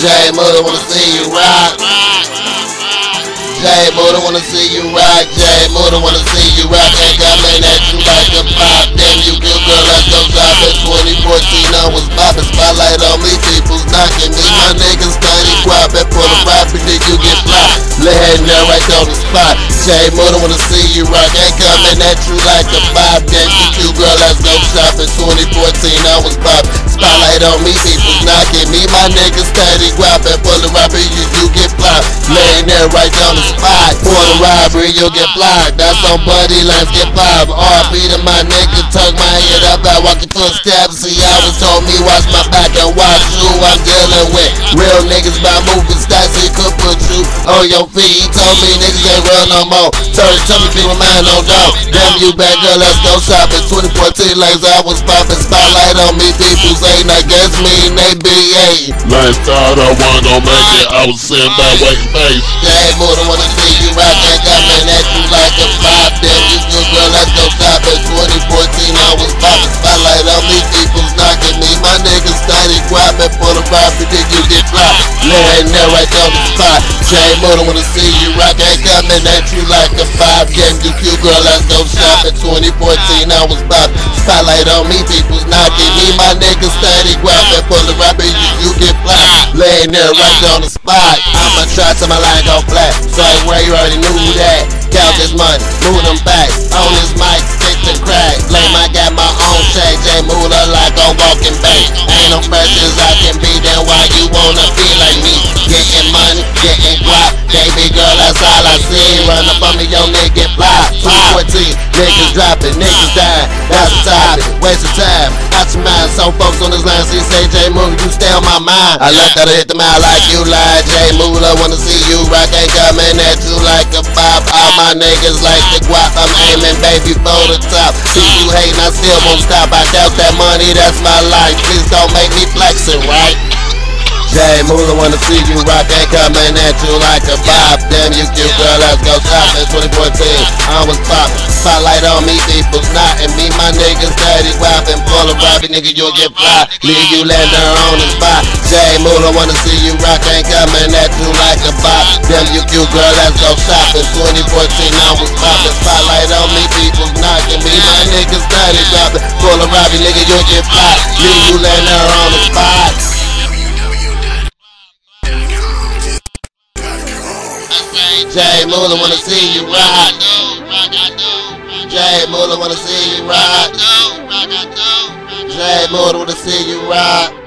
Jay Mullah wanna see you rock. Jay Mullah wanna see you rock. Jay Mullah wanna see you rock. Ain't got man at you like a pop. Damn you good girl, let's go shopping. 2014 I was popping. Spotlight on me, people's knocking me. My niggas study guapping. Pull a rap and then you get fly. Laying there right on the spot. Jay Mullah wanna see you rock. Ain't coming at you like a bob. You cute girl, let's go shopping. 2014 I was popping. Spotlight on me, people's knocking me. My niggas steady guapping. Pull a rapper, you, you get fly. Laying there right down the spot. For the robbery, you'll get blocked. That's on buddy, let's get five. RP to my nigga, tuck my head up. I walk into a stab. See, I was told me, watch my back and watch who I'm dealing with. Real niggas by moving Oh, on your feet. He told me niggas ain't real no more. Tell, tell me people mind on dog. Damn you bad girl, let's go shopping. 2014 legs, I was popping. Spotlight on me, people say, I guess me, they be Last thought I wasn't gonna make it, I was sitting back waiting face. Jay Mullah wanna see you rock that coming at you like a pop. Damn you good girl, let's go shopping. 2014 I Jay Mullah wanna see you rock that coming at you like a five you cute girl, let's go shopping. 2014 I was popping. Spotlight on me, people's knocking me. My niggas steady grabbing for the robbery, you, you get blocked. Laying there right on the spot. I'ma try till my line go flat. Say where you already knew that. Count this money, move them back. On this mic, stick to crack. Blame I got my own check. Jay Mullah like a walking bank. Ain't no pressures I can be. Then why you wanna be like me? Getting money, getting that's all I see. Run up on me, yo nigga fly. 214, niggas dropping, niggas dying. That's the topic. Waste of time. Out your mind. Some folks on this line see say Jay Mullah, you stay on my mind. I her to hit the mile like you lied. Jay Mullah wanna see you rock. Ain't coming at you like a pop. All my niggas like the guap. I'm aiming, baby, for the top. People hating, I still won't stop. I doubt that money, that's my life. Please don't make me flexing, right? Jay Mullah wanna see you rock, ain't coming at you like a pop. Damn you cute girl, let's go shopping. 2014, I was popping. Spotlight on me, people's knotting me. My niggas steady whopping. Pull a Robbie, nigga, you'll get fly. Leave you land there on the spot. Jay Mullah wanna see you rock, ain't coming at you like a pop. Damn you cute girl, let's go shopping. 2014, I was popping. Spotlight on me, people's knocking me. My niggas steady dropping. Pull a Robbie, nigga, you'll get fly. Leave you land there on the spot. Jay Mullah wanna see you rock. Jay Mullah wanna see you rock. Jay Mullah wanna see you rock.